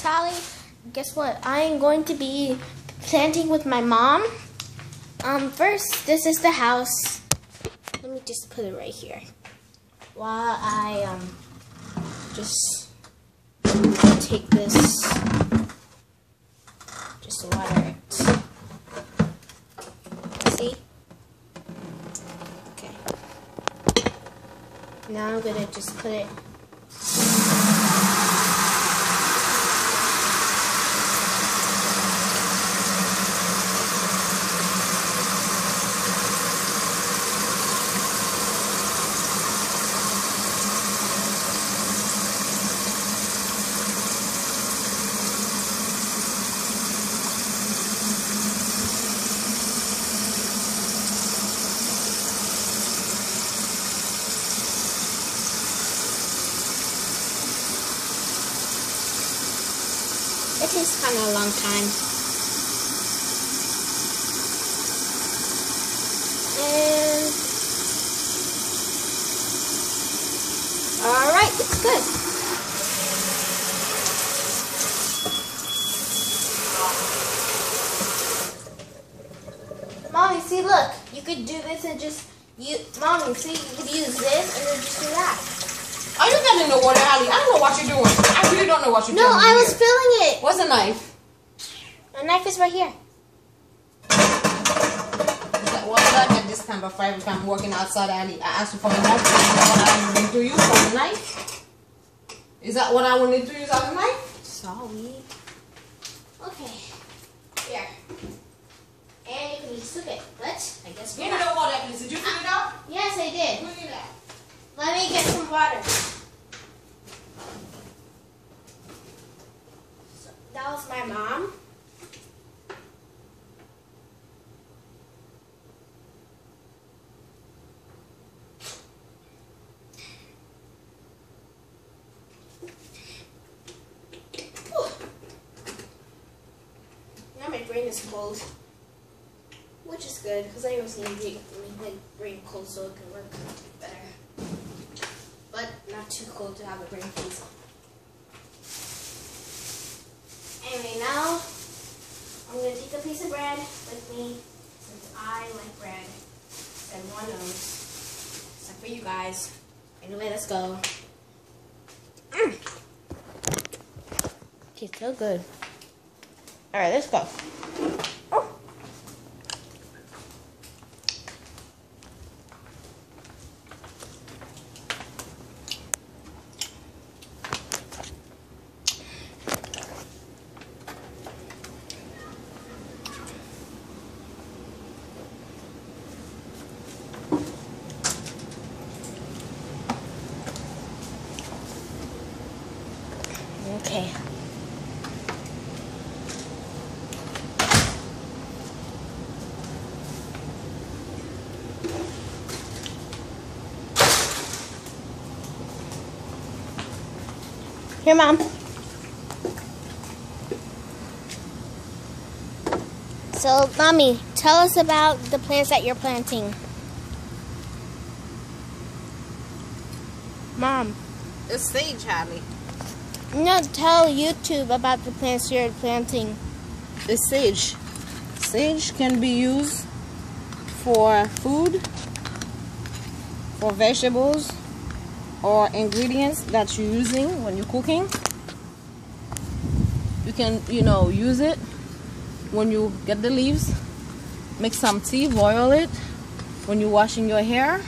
Sally, guess what? I am going to be planting with my mom. Um, first, this is the house. Let me just put it right here. While I um just take this, just water it. See? Okay. Now I'm gonna just put it It takes kind of a long time. And all right, it's good. Mommy, see, look, you could do this and just you. Mommy, see, you could use this and then just do that. Are you getting the water, Ali? I don't know what you're doing. I really don't know what you're No, doing. No, I was here. filling it. What's a knife? The knife is right here. that what did I get this time before every time I'm working outside, Ali? I asked you for a knife. Is that what I need to use for a knife? Is that what I will need to use as a knife? Sorry. Okay. Here. And you can just flip it, but I guess Give me the water, please. Did you fill it up? Yes, I did. Look at that. Let me get some water. So, that was my mom. Now my brain is cold. Which is good, because I always need to my brain cold so it can work better but not too cold to have a brain freeze. Anyway, now I'm gonna take a piece of bread with me since I like bread. And one knows. Except for you guys. Anyway, let's go. Mm. Tastes so good. Alright, let's go. Okay. Here, Mom. So, Mommy, tell us about the plants that you're planting. Mom. It's sage, Ali. No, tell YouTube about the plants you're planting. The sage. Sage can be used for food, for vegetables, or ingredients that you're using when you're cooking. You can, you know, use it when you get the leaves. Make some tea, boil it. When you're washing your hair,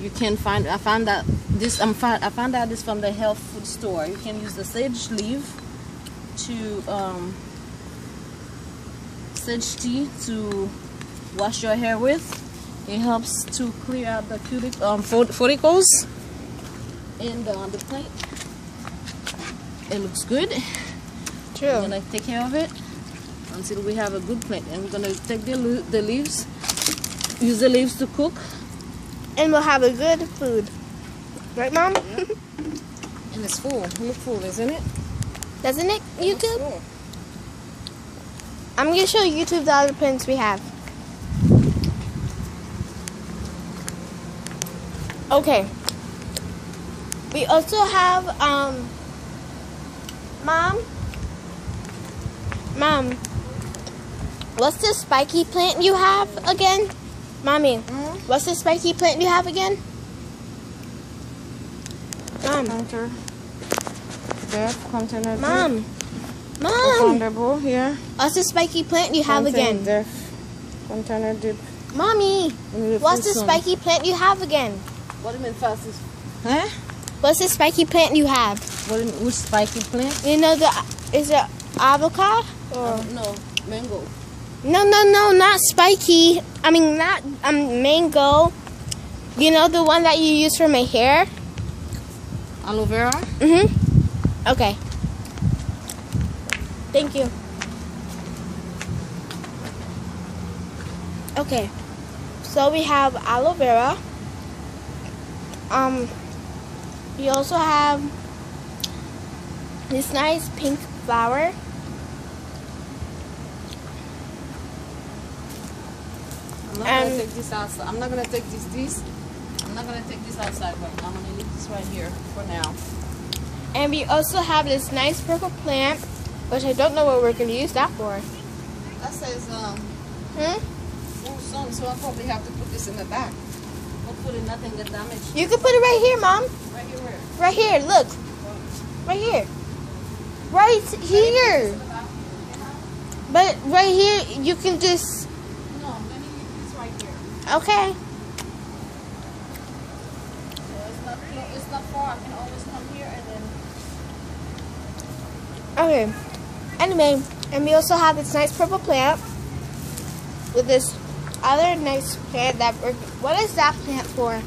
you can find. I found that this. I'm find, I found out this from the health food store. You can use the sage leaf to um, sage tea to wash your hair with. It helps to clear out the cutic um, follicles and uh, the plant. It looks good. True. We're gonna take care of it until we have a good plant, and we're gonna take the the leaves, use the leaves to cook, And we'll have a good food. Right, Mom? and it's full. Look full, isn't it? Doesn't it, It YouTube? I'm going to show YouTube the other plants we have. Okay. We also have, um, Mom, Mom, what's the spiky plant you have again? Mommy, Hmm? what's the spiky plant you have again? Mom, Counter. Depth, container. Mom, Mom, Refundable here. what's the spiky plant you have Container again? Depth, container dip. Mommy, what's the spiky plant you have again? What do you mean fastest? Huh? What's the spiky plant you have? What you mean, which spiky plant? You know the is it avocado? Oh, no, mango. No, no, no, not spiky. I mean, not um mango. You know the one that you use for my hair? Aloe vera. Mhm. Okay. Thank you. Okay. So we have aloe vera. Um we also have this nice pink flower. I'm not And- gonna take this outside. I'm not gonna take this. This. I'm not gonna take this outside right now. I'm gonna leave this right here for now. And we also have this nice purple plant, which I don't know what we're going to use that for. That says um Hmm? full sun, so I probably have to put this in the back. Hopefully nothing get damaged. You can put it right here, Mom. Right here where? Right here, look. Right here. Right here. But right here, you can just. Then Okay. Anyway, and we also have this nice purple plant with this other nice plant that we're. What is that plant for?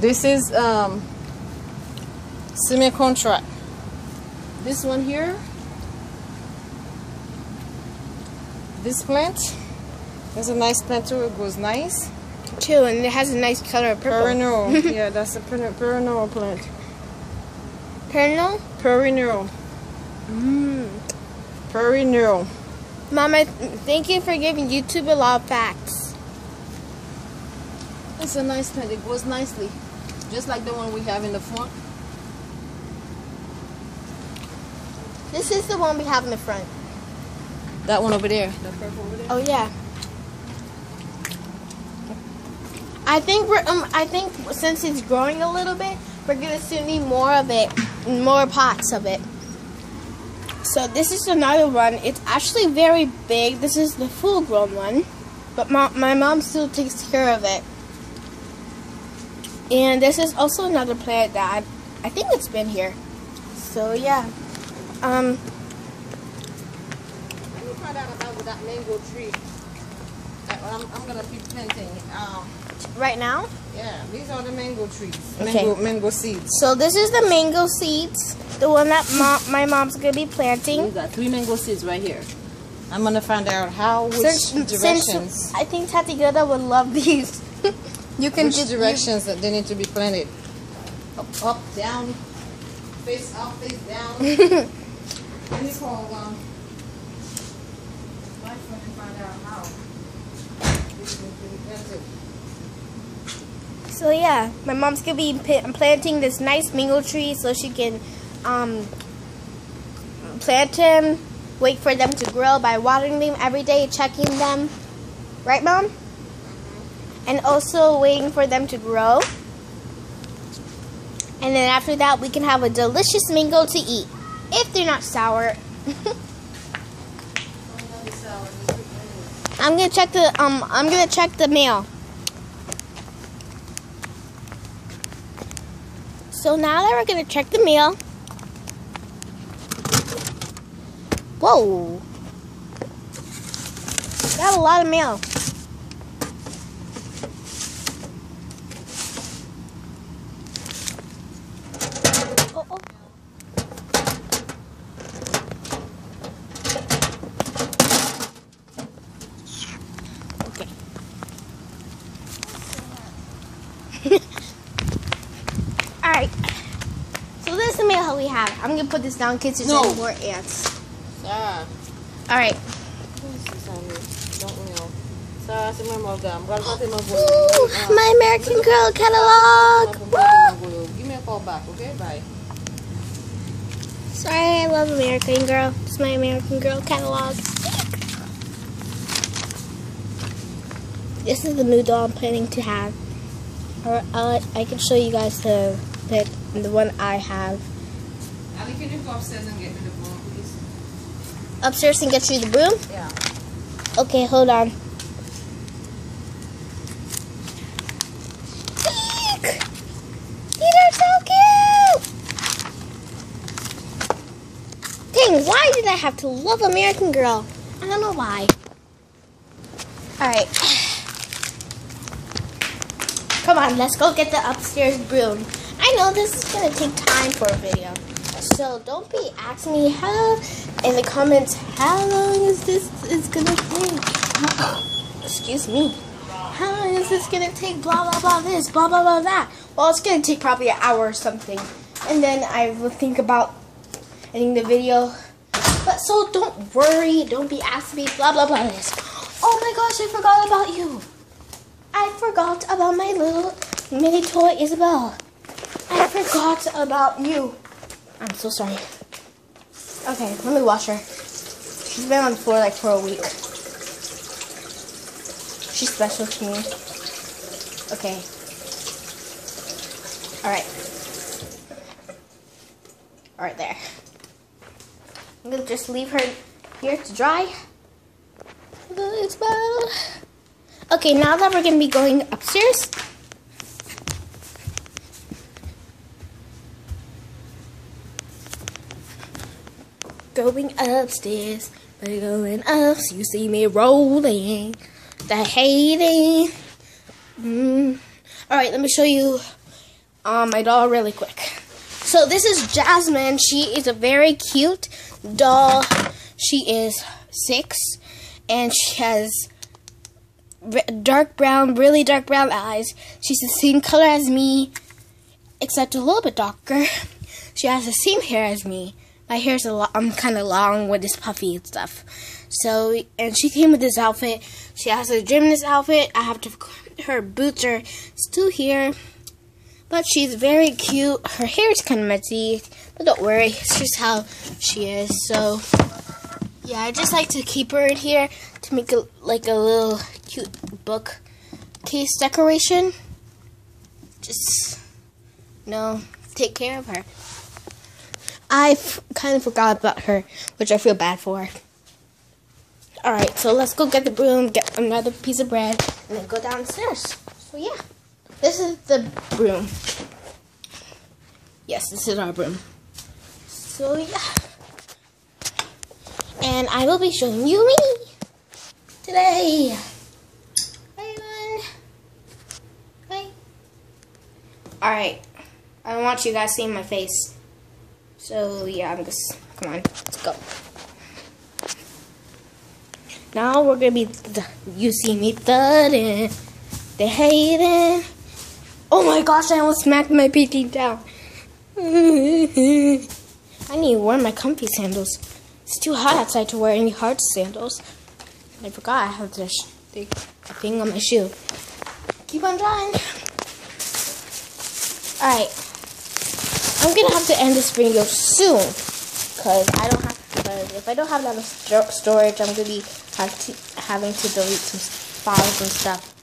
This is um semi contract. This one here. This plant is a nice plant too. It goes nice. Too, and it has a nice color of purple. Perennial. yeah, that's a peren- perennial plant. Perennial? Perennial. Mmm. Perennial. Mama, thank you for giving YouTube a lot of facts. It's a nice plant. It grows nicely. Just like the one we have in the front. This is the one we have in the front. That one over there. The purple over there. Oh yeah. I think we're um I think since it's growing a little bit, we're gonna soon need more of it, more pots of it. So this is another one. It's actually very big. This is the full grown one, but my my mom still takes care of it. And this is also another plant that I, I think it's been here. So yeah. Um. Let me find out about that mango tree. I'm, I'm gonna be planting. Um, Right now. yeah, these are the mango trees. Okay. Mango, mango seeds. So this is the mango seeds, the one that mom, my mom's gonna be planting. We got three mango seeds right here. I'm gonna find out how which Since, directions since I think Tati Gilda would love these. you can which just you- directions that they need to be planted. Up, up, down, face up, face down. Let me call um, my friend and find out how this will be planted. So yeah, my mom's gonna be planting this nice mango tree so she can um, plant them, wait for them to grow by watering them every day, checking them. Right, mom? And also waiting for them to grow. And then after that, we can have a delicious mango to eat if they're not sour. I'm gonna check the um. I'm gonna check the mail. So now that we're gonna check the meal. Whoa. Got a lot of mail. the mail we have. I'm gonna put this down because there's no. more ants. Sarah. All right. My American Girl catalog. Give me a call back, okay? Bye. Sorry, I love American Girl. It's my American Girl catalog. This is the new doll I'm planning to have. I can show you guys the the the one I have. Ali, can you go upstairs and get me the broom, please? Upstairs and get you the broom? Yeah. Okay, hold on. Eek! These are so cute! Dang, why did I have to love American Girl? I don't know why. Alright. Come on, let's go get the upstairs broom. Know this is gonna take time for a video. So don't be asking me how in the comments how long is this is gonna take. Excuse me. How long is this gonna take? Blah blah blah this, blah blah blah that. Well it's gonna take probably an hour or something. And then I will think about ending the video. But so don't worry, don't be asking me blah blah blah this. Oh my gosh, I forgot about you. I forgot about my little mini toy Isabel. Forgot about you. I'm so sorry. Okay, let me wash her. She's been on the floor like for a week. She's special to me. Okay. Alright. Alright, there. I'm gonna just leave her here to dry. Okay, now that we're gonna be going upstairs, going upstairs, we're going up. You see me rolling, the hating. Mm. All right, let me show you um, my doll really quick. So this is Jasmine. She is a very cute doll. She is six, and she has dark brown, really dark brown eyes. She's the same color as me, except a little bit darker. She has the same hair as me. My hair's a lot, I'm kind of long with this puffy and stuff. So, and she came with this outfit. She has a gymnast outfit. I have to, her boots are still here. But she's very cute. Her hair is kind of messy, but don't worry. It's just how she is. So, yeah, I just like to keep her in here to make a, like a little cute book case decoration. Just, you know, take care of her. I kind of forgot about her, which I feel bad for. Alright, so let's go get the broom, get another piece of bread, and then go downstairs. So yeah, this is the broom. Yes, this is our broom. So yeah. And I will be showing you me today. Alright, I want you guys seeing my face. So yeah, I'm just come on, let's go. Now we're gonna be you see me thudding, the hating. Oh my gosh, I almost smacked my PT down. I need to wear my comfy sandals. It's too hot outside to wear any hard sandals. I forgot I have this thing on my shoe. Keep on drawing. Alright. I'm gonna have to end this video soon because I don't have because if I don't have enough st storage, I'm gonna be to, having to delete some files and stuff.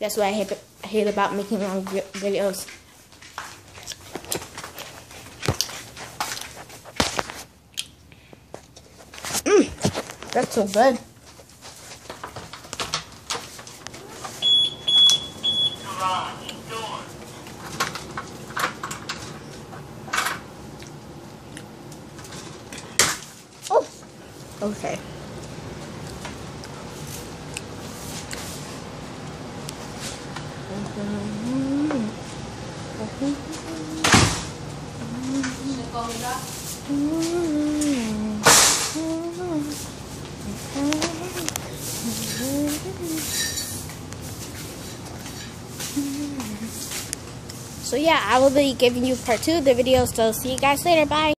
That's what I hate, hate about making long videos. Mmm, that's so good. Okay. So yeah, I will be giving you part two of the video, so see you guys later. Bye.